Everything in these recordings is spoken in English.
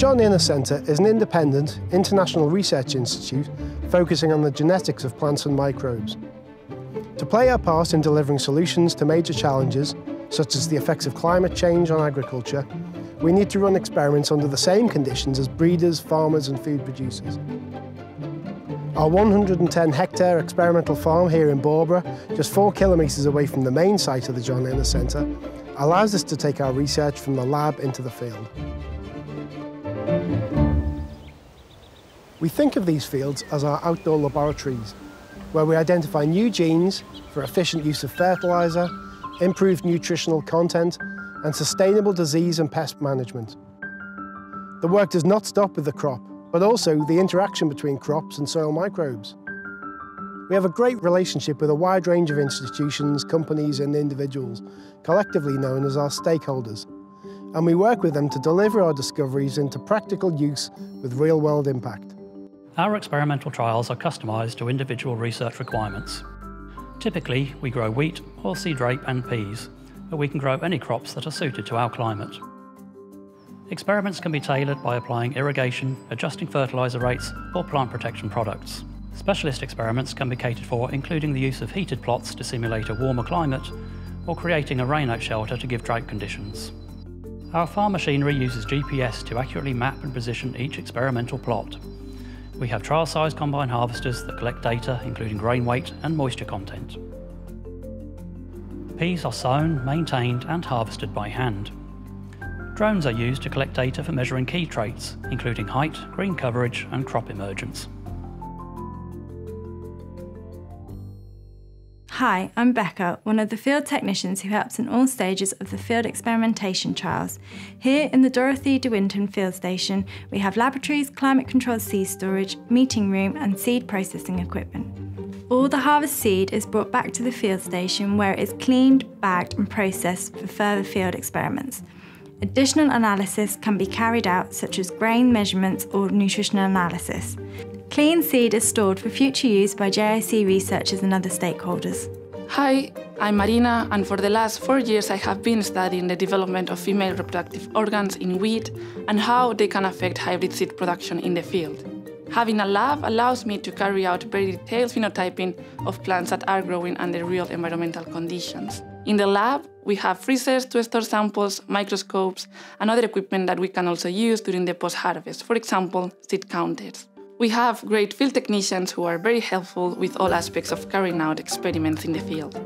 John Innes Centre is an independent, international research institute focusing on the genetics of plants and microbes. To play our part in delivering solutions to major challenges, such as the effects of climate change on agriculture, we need to run experiments under the same conditions as breeders, farmers and food producers. Our 110 hectare experimental farm here in Bawburgh, just four kilometres away from the main site of the John Innes Centre, allows us to take our research from the lab into the field. We think of these fields as our outdoor laboratories, where we identify new genes for efficient use of fertiliser, improved nutritional content and sustainable disease and pest management. The work does not stop with the crop, but also the interaction between crops and soil microbes. We have a great relationship with a wide range of institutions, companies and individuals, collectively known as our stakeholders. And we work with them to deliver our discoveries into practical use with real-world impact. Our experimental trials are customised to individual research requirements. Typically, we grow wheat, oilseed rape and peas, but we can grow any crops that are suited to our climate. Experiments can be tailored by applying irrigation, adjusting fertiliser rates or plant protection products. Specialist experiments can be catered for including the use of heated plots to simulate a warmer climate or creating a rainout shelter to give drought conditions. Our farm machinery uses GPS to accurately map and position each experimental plot. We have trial-sized combine harvesters that collect data including grain weight and moisture content. Peas are sown, maintained and harvested by hand. Drones are used to collect data for measuring key traits, including height, green coverage and crop emergence. Hi, I'm Becca, one of the field technicians who helps in all stages of the field experimentation trials. Here in the Dorothea de Winton Field Station, we have laboratories, climate-controlled seed storage, meeting room and seed processing equipment. All the harvest seed is brought back to the field station where it is cleaned, bagged and processed for further field experiments. Additional analysis can be carried out such as grain measurements or nutritional analysis. Clean seed is stored for future use by JIC researchers and other stakeholders. Hi, I'm Marina, and for the last four years I have been studying the development of female reproductive organs in wheat and how they can affect hybrid seed production in the field. Having a lab allows me to carry out very detailed phenotyping of plants that are growing under real environmental conditions. In the lab, we have freezers to store samples, microscopes, and other equipment that we can also use during the post-harvest, for example, seed counters. We have great field technicians who are very helpful with all aspects of carrying out experiments in the field.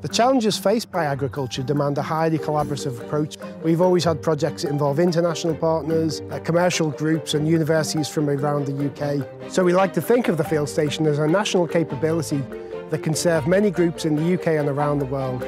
The challenges faced by agriculture demand a highly collaborative approach. We've always had projects that involve international partners, uh, commercial groups and universities from around the UK. So we like to think of the field station as a national capability that can serve many groups in the UK and around the world.